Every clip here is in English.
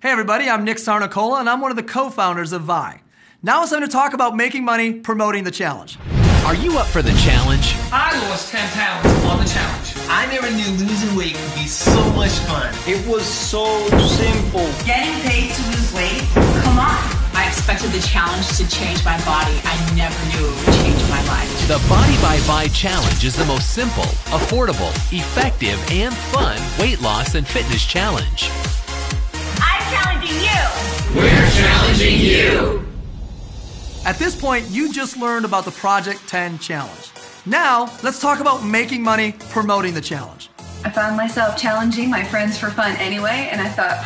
Hey everybody, I'm Nick Sarnicola and I'm one of the co-founders of Vi. Now it's time to talk about making money promoting the challenge. Are you up for the challenge? I lost 10 pounds on the challenge. I never knew losing weight could be so much fun. It was so simple. Getting paid to lose weight? Come on. I expected the challenge to change my body. I never knew it would change my life. The Body by Vi Challenge is the most simple, affordable, effective, and fun weight loss and fitness challenge. I'm challenging you. We're challenging you. At this point, you just learned about the Project 10 challenge. Now, let's talk about making money promoting the challenge. I found myself challenging my friends for fun anyway, and I thought,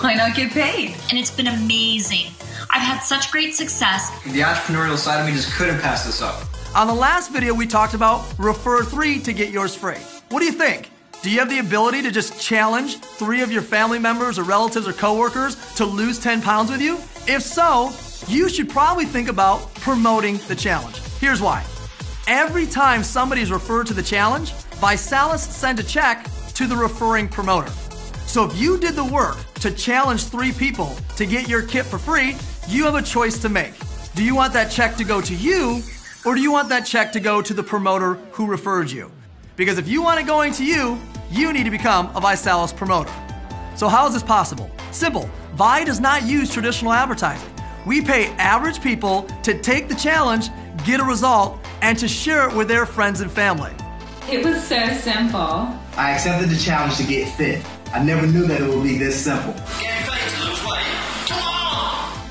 why not get paid? And it's been amazing. I've had such great success. The entrepreneurial side of me just couldn't pass this up. On the last video, we talked about refer three to get yours free. What do you think? Do you have the ability to just challenge three of your family members or relatives or coworkers to lose 10 pounds with you? If so, you should probably think about promoting the challenge. Here's why. Every time somebody is referred to the challenge, ViSalus send a check to the referring promoter. So if you did the work to challenge three people to get your kit for free, you have a choice to make. Do you want that check to go to you, or do you want that check to go to the promoter who referred you? Because if you want it going to you, you need to become a ViSalus promoter. So how is this possible? Simple. Vi does not use traditional advertising. We pay average people to take the challenge, get a result, and to share it with their friends and family. It was so simple. I accepted the challenge to get fit. I never knew that it would be this simple.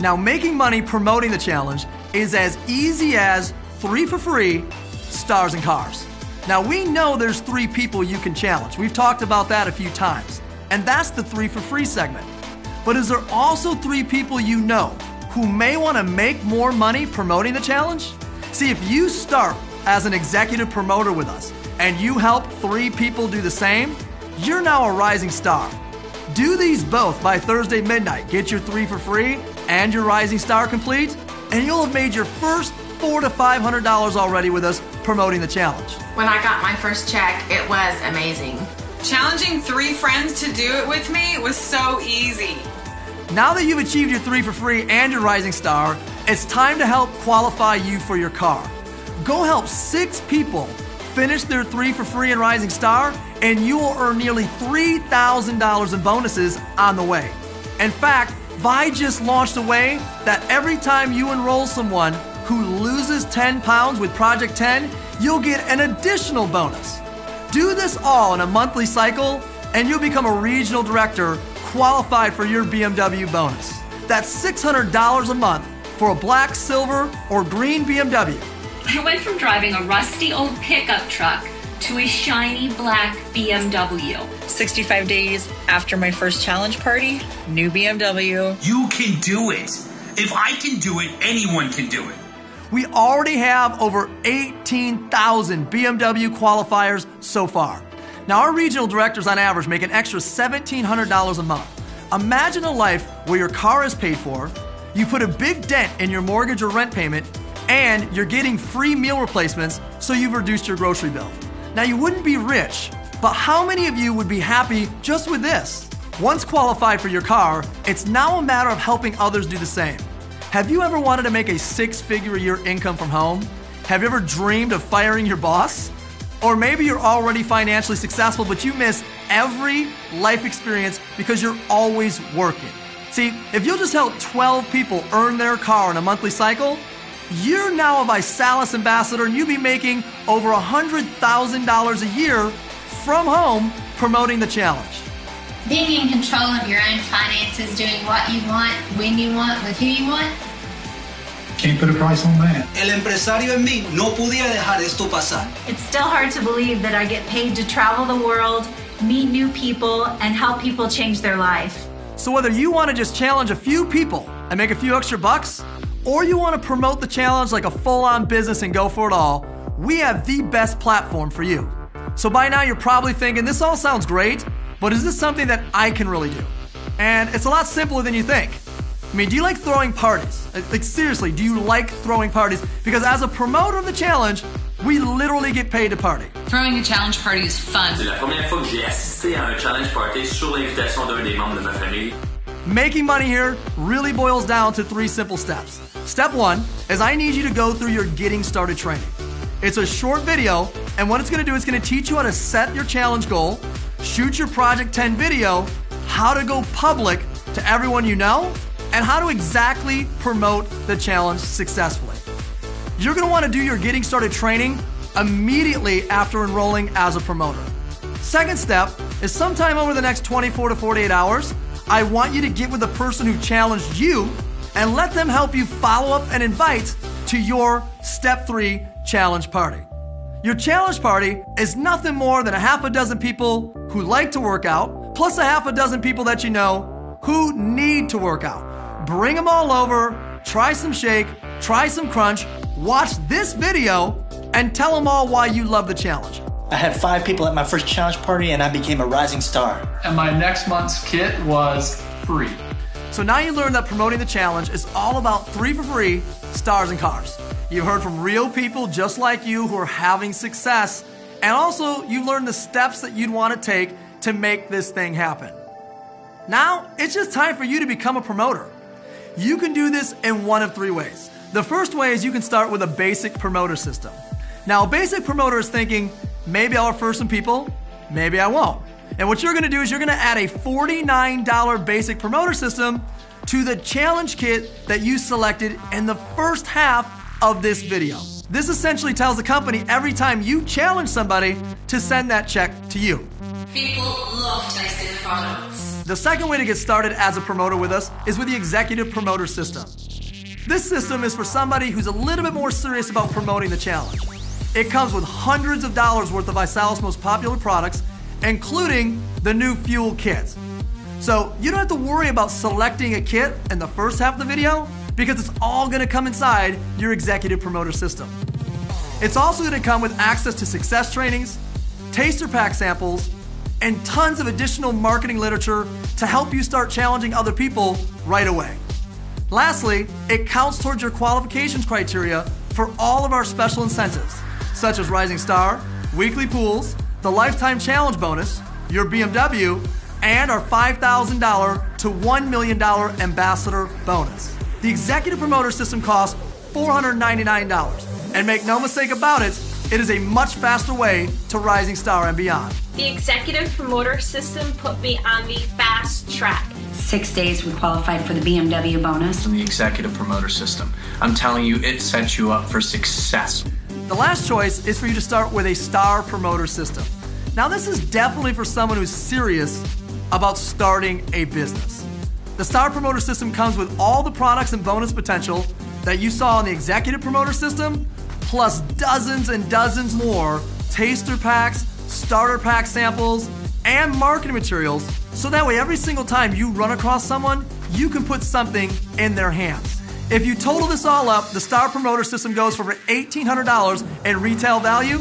Now, making money promoting the challenge is as easy as three for free stars and cars. Now, we know there's three people you can challenge. We've talked about that a few times. And that's the three for free segment. But is there also three people you know who may want to make more money promoting the challenge? See, if you start as an executive promoter with us and you help three people do the same, you're now a rising star. Do these both by Thursday midnight. Get your three for free and your rising star complete, and you'll have made your first four to five hundred dollars already with us promoting the challenge. When I got my first check, it was amazing. Challenging three friends to do it with me was so easy. Now that you've achieved your three for free and your rising star, it's time to help qualify you for your car. Go help six people finish their three for free and rising star, and you will earn nearly $3,000 in bonuses on the way. In fact, Vi just launched a way that every time you enroll someone who loses 10 pounds with Project 10, you'll get an additional bonus. Do this all in a monthly cycle, and you'll become a regional director qualified for your BMW bonus. That's $600 a month for a black, silver, or green BMW. I went from driving a rusty old pickup truck to a shiny black BMW. 65 days after my first challenge party, new BMW. You can do it. If I can do it, anyone can do it. We already have over 18,000 BMW qualifiers so far. Now, our regional directors on average make an extra $1,700 a month. Imagine a life where your car is paid for, you put a big dent in your mortgage or rent payment, and you're getting free meal replacements so you've reduced your grocery bill. Now, you wouldn't be rich, but how many of you would be happy just with this? Once qualified for your car, it's now a matter of helping others do the same. Have you ever wanted to make a six figure a year income from home? Have you ever dreamed of firing your boss? Or maybe you're already financially successful, but you miss every life experience because you're always working. See, if you'll just help 12 people earn their car in a monthly cycle, you're now a ViSalus ambassador and you'll be making over $100,000 a year from home promoting the challenge. Being in control of your own finances, doing what you want, when you want, with who you want. Can't put a price on that. El empresario en mí no podía dejar esto pasar. It's still hard to believe that I get paid to travel the world, meet new people, and help people change their life. So whether you want to just challenge a few people and make a few extra bucks, or you want to promote the challenge like a full-on business and go for it all, we have the best platform for you. So by now you're probably thinking, this all sounds great, but is this something that I can really do? And it's a lot simpler than you think. I mean, do you like throwing parties? Like, seriously, do you like throwing parties? Because as a promoter of the challenge, we literally get paid to party. Throwing a challenge party is fun. C'est la première fois que j'ai assisté à un challenge party sur l'invitation d'un des membres de ma famille. Making money here really boils down to three simple steps. Step one is I need you to go through your getting started training. It's a short video, and what it's gonna do is gonna teach you how to set your challenge goal, shoot your Project 10 video, how to go public to everyone you know, and how to exactly promote the challenge successfully. You're gonna wanna do your getting started training immediately after enrolling as a promoter. Second step is sometime over the next 24 to 48 hours, I want you to get with the person who challenged you and let them help you follow up and invite to your step three challenge party. Your challenge party is nothing more than a half a dozen people who like to work out, plus a half a dozen people that you know who need to work out. Bring them all over, try some shake, try some crunch, watch this video, and tell them all why you love the challenge. I had five people at my first challenge party and I became a rising star. And my next month's kit was free. So now you learn that promoting the challenge is all about three for free stars and cars. You've heard from real people just like you who are having success, and also you learned the steps that you'd want to take to make this thing happen. Now, it's just time for you to become a promoter. You can do this in one of three ways. The first way is you can start with a basic promoter system. Now, a basic promoter is thinking, Maybe I'll refer some people, maybe I won't. And what you're gonna do is you're gonna add a $49 basic promoter system to the challenge kit that you selected in the first half of this video. This essentially tells the company every time you challenge somebody to send that check to you. People love tasting products. The second way to get started as a promoter with us is with the executive promoter system. This system is for somebody who's a little bit more serious about promoting the challenge. It comes with hundreds of dollars worth of ViSalus' most popular products, including the new Fuel kits. So you don't have to worry about selecting a kit in the first half of the video because it's all gonna come inside your executive promoter system. It's also gonna come with access to success trainings, taster pack samples, and tons of additional marketing literature to help you start challenging other people right away. Lastly, it counts towards your qualifications criteria for all of our special incentives such as Rising Star, weekly pools, the Lifetime Challenge bonus, your BMW, and our $5,000 to $1 million ambassador bonus. The executive promoter system costs $499. And make no mistake about it, it is a much faster way to Rising Star and beyond. The executive promoter system put me on the fast track. Six days we qualified for the BMW bonus. And the executive promoter system. I'm telling you, it sets you up for success. The last choice is for you to start with a star promoter system. Now, this is definitely for someone who's serious about starting a business. The star promoter system comes with all the products and bonus potential that you saw in the executive promoter system, plus dozens and dozens more taster packs, starter pack samples, and marketing materials so that way every single time you run across someone, you can put something in their hands. If you total this all up, the Star Promoter System goes for $1,800 in retail value,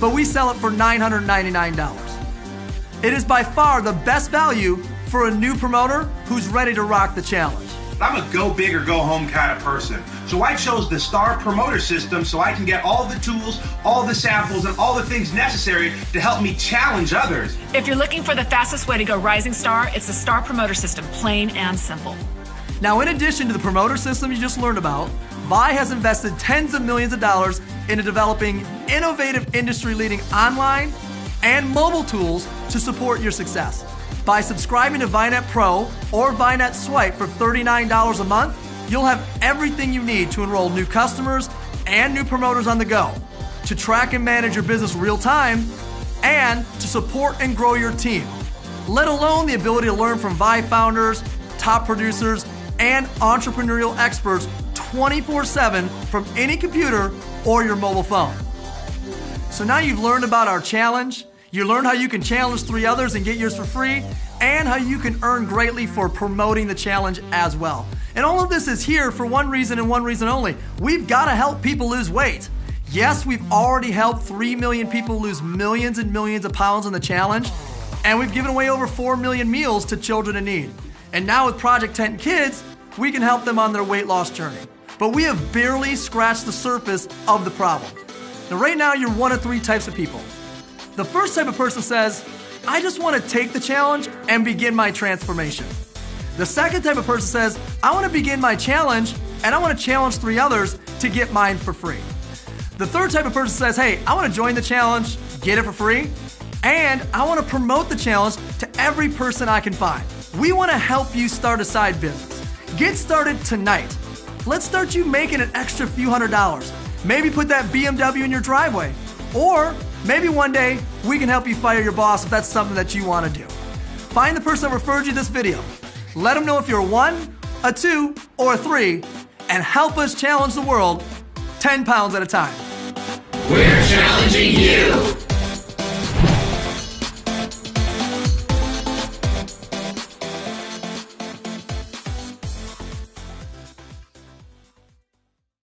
but we sell it for $999. It is by far the best value for a new promoter who's ready to rock the challenge. I'm a go big or go home kind of person. So I chose the Star Promoter System so I can get all the tools, all the samples, and all the things necessary to help me challenge others. If you're looking for the fastest way to go Rising Star, it's the Star Promoter System, plain and simple. Now, in addition to the promoter system you just learned about, Vi has invested tens of millions of dollars into developing innovative industry leading online and mobile tools to support your success. By subscribing to ViNet Pro or ViNet Swipe for $39 a month, you'll have everything you need to enroll new customers and new promoters on the go, to track and manage your business real time, and to support and grow your team. Let alone the ability to learn from Vi founders, top producers, and entrepreneurial experts 24 7 from any computer or your mobile phone. So now you've learned about our challenge, you learn how you can challenge three others and get yours for free, and how you can earn greatly for promoting the challenge as well. And all of this is here for one reason and one reason only. We've got to help people lose weight. Yes, we've already helped 3 million people lose millions and millions of pounds in the challenge, and we've given away over 4 million meals to children in need. And now with Project 10 Kids, we can help them on their weight loss journey. But we have barely scratched the surface of the problem. Now, right now, you're one of three types of people. The first type of person says, I just want to take the challenge and begin my transformation. The second type of person says, I want to begin my challenge and I want to challenge three others to get mine for free. The third type of person says, Hey, I want to join the challenge, get it for free, and I want to promote the challenge to every person I can find. We want to help you start a side business. Get started tonight. Let's start you making an extra few hundred dollars. Maybe put that BMW in your driveway. Or maybe one day we can help you fire your boss if that's something that you want to do. Find the person that referred you this video. Let them know if you're a one, a two, or a three, and help us challenge the world 10 pounds at a time. We're challenging you.